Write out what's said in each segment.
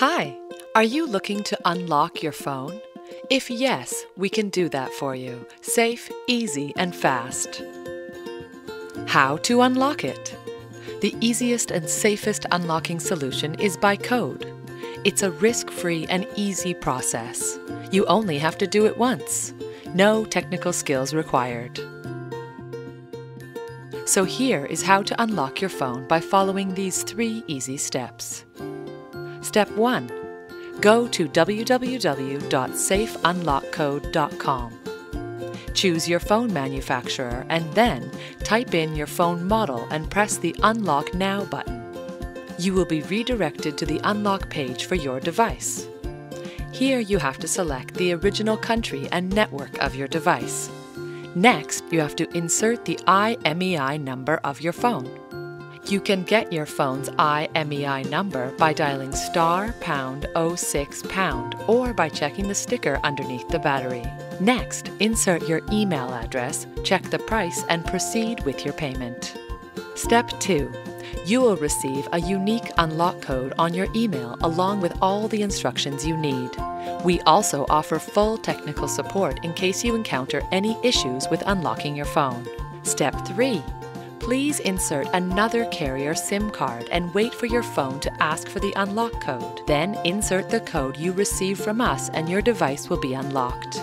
Hi, are you looking to unlock your phone? If yes, we can do that for you. Safe, easy, and fast. How to unlock it? The easiest and safest unlocking solution is by code. It's a risk free and easy process. You only have to do it once. No technical skills required. So, here is how to unlock your phone by following these three easy steps. Step 1 Go to www.safeunlockcode.com. Choose your phone manufacturer and then type in your phone model and press the Unlock Now button. You will be redirected to the unlock page for your device. Here you have to select the original country and network of your device. Next, you have to insert the IMEI number of your phone. You can get your phone's IMEI number by dialing star pound 06 pound or by checking the sticker underneath the battery. Next, insert your email address, check the price, and proceed with your payment. Step 2. You will receive a unique unlock code on your email along with all the instructions you need. We also offer full technical support in case you encounter any issues with unlocking your phone. Step 3. Please insert another carrier SIM card and wait for your phone to ask for the unlock code. Then insert the code you receive from us and your device will be unlocked.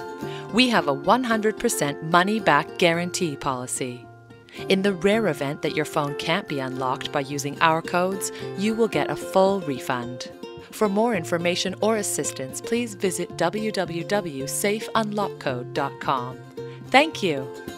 We have a 100% money back guarantee policy. In the rare event that your phone can't be unlocked by using our codes, you will get a full refund. For more information or assistance, please visit www.safeunlockcode.com. Thank you!